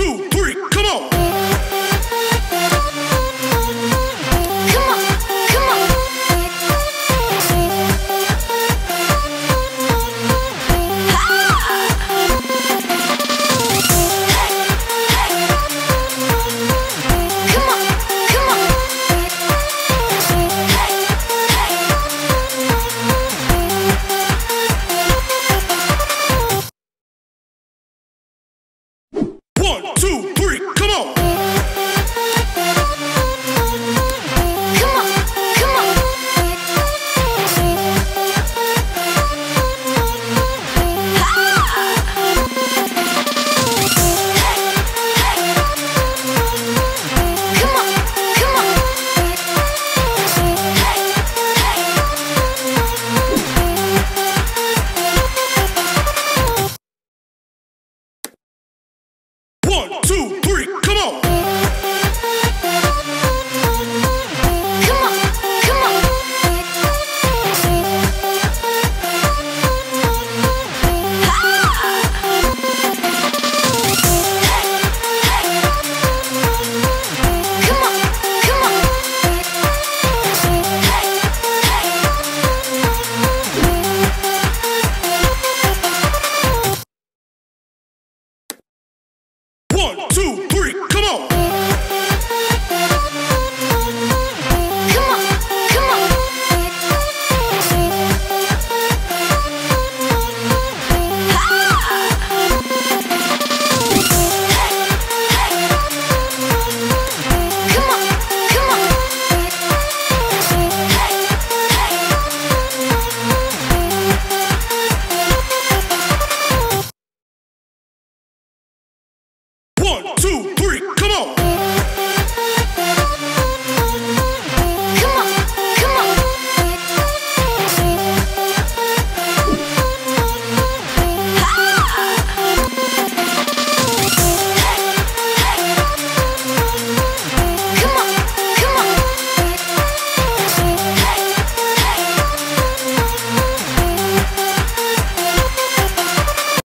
two, One, two, One, two,